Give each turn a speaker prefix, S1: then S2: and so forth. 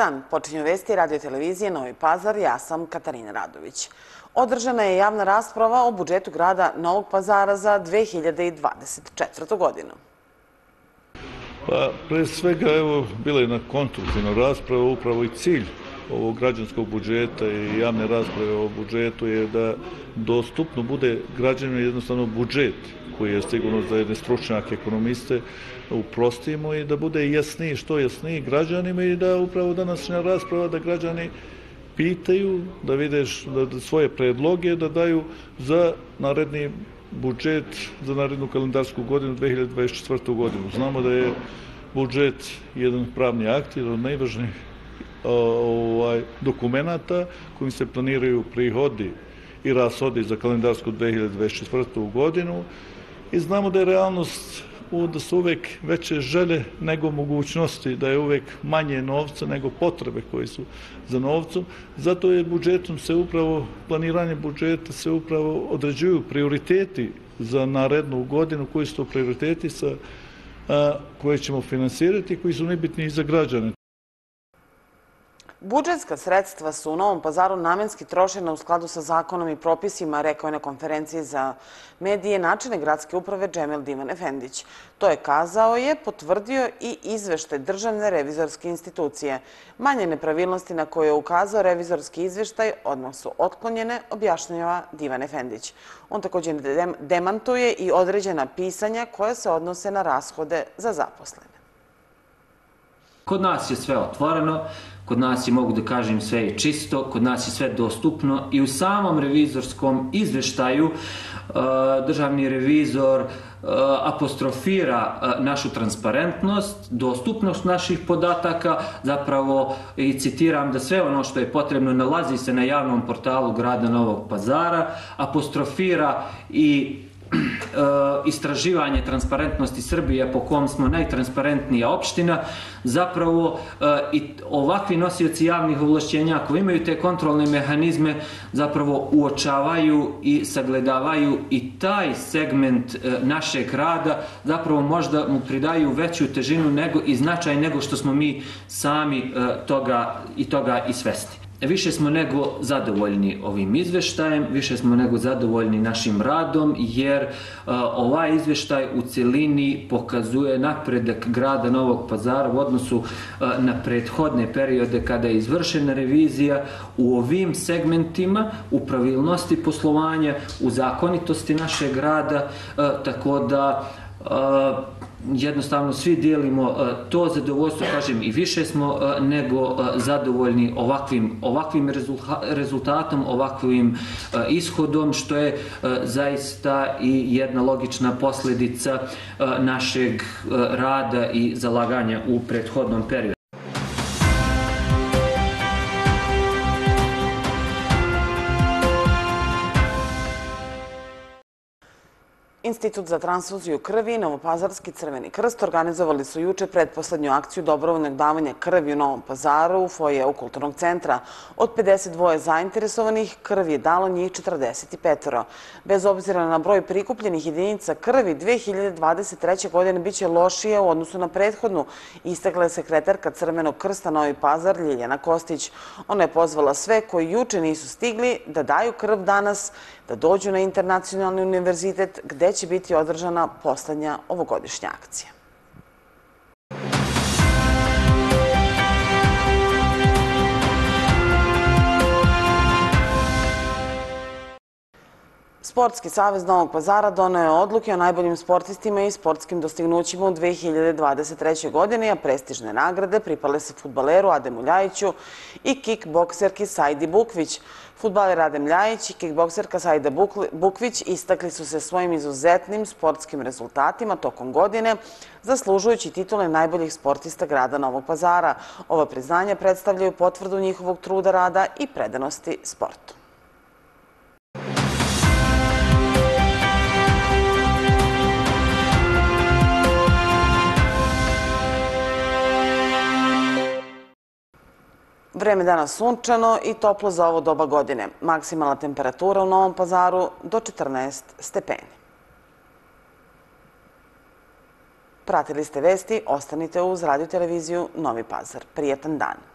S1: Dan, počinju vesti radio televizije Novi Pazar, ja sam Katarina Radović. Održana je javna rasprava o budžetu grada Novog Pazara za 2024. godinu.
S2: Pa, pre svega, evo, bila je na konstruktivna rasprava, upravo i cilj ovog građanskog budžeta i javne rasprave o budžetu je da dostupno bude građanima jednostavno budžet koji je sigurno za jedne stručnjake ekonomiste uprostimo i da bude jasniji, što jasniji građanima i da upravo današnja rasprava da građani pitaju, da videš da svoje predloge da daju za naredni budžet za narednu kalendarsku godinu 2024. godinu. Znamo da je budžet jedan pravni akt, jedan od najvažnijih ovaj, dokumenta kojim se planiraju prihodi i rashodi za kalendarsku 2024. godinu i znamo da je realnost da su uvek veće žele nego mogućnosti, da je uvek manje novca nego potrebe koji su za novcom. Zato je budžetom se upravo, planiranje budžeta se upravo određuju prioriteti za narednu godinu, koji su to prioriteti sa, a, koje ćemo finansirati, koji su najbitniji za građane.
S1: Budžetska sredstva su u Novom pazaru namenski trošena u skladu sa zakonom i propisima, rekao je na konferenciji za medije načine gradske uprave Džemel Divan Efendić. To je kazao je, potvrdio i izvešte državne revizorske institucije. Manje nepravilnosti na koje je ukazao revizorski izveštaj odmah su otklonjene, objašnjava Divan Efendić. On također demantuje i određena pisanja koja se odnose na rashode za zaposlene.
S3: Kod nas je sve otvoreno, kod nas je, mogu da kažem, sve je čisto, kod nas je sve dostupno i u samom revizorskom izveštaju e, državni revizor e, apostrofira e, našu transparentnost, dostupnost naših podataka, zapravo i citiram da sve ono što je potrebno nalazi se na javnom portalu grada Novog pazara, apostrofira i Eh, istraživanje transparentnosti Srbije po kom smo najtransparentnija opština, zapravo eh, i ovakvi nosioci javnih ovlašćenja koji imaju te kontrolne mehanizme zapravo uočavaju i sagledavaju i taj segment eh, našeg rada zapravo možda mu pridaju veću težinu nego i značaj nego što smo mi sami toga i toga i svesti. Više smo nego zadovoljni ovim izveštajem, više smo nego zadovoljni našim radom, jer uh, ovaj izveštaj u celini pokazuje napredak grada Novog pazara u odnosu uh, na prethodne periode kada je izvršena revizija u ovim segmentima, u pravilnosti poslovanja, u zakonitosti našeg grada, uh, e, tako da jednostavno svi dijelimo e, to zadovoljstvo, kažem, i više smo e, nego e, zadovoljni ovakvim, ovakvim rezultatom, ovakvim ishodom, što je zaista i jedna logična posljedica našeg rada i zalaganja u prethodnom periodu.
S1: Institut za transfuziju krvi i Novopazarski crveni krst organizovali su juče predposlednju akciju dobrovoljnog davanja krvi u Novom pazaru u foje kulturnog centra. Od 52 zainteresovanih krvi je dalo njih 45. Bez obzira na broj prikupljenih jedinica krvi, 2023. godine biće lošije u odnosu na prethodnu, istakla je sekretarka Crvenog krsta Novi pazar Ljiljana Kostić. Ona je pozvala sve koji juče nisu stigli da daju krv danas, da dođu na internacionalni univerzitet gde će biti održana poslednja ovogodišnja akcija. Sportski savez Novog pazara donao je odluke o najboljim sportistima i sportskim dostignućima u 2023. godini, a prestižne nagrade pripale se futbaleru Ademu Ljajiću i kickbokserki Sajdi Bukvić. Futbaler Adem Ljajić i kickbokserka Sajda Bukvić istakli su se svojim izuzetnim sportskim rezultatima tokom godine, zaslužujući titule najboljih sportista grada Novog pazara. Ova priznanja predstavljaju potvrdu njihovog truda rada i predanosti sportu. Vreme danas sunčano i toplo za ovo doba godine. Maksimalna temperatura u Novom pazaru do 14 stepeni. Pratili ste vesti, ostanite uz radio televiziju Novi pazar. Prijetan dan.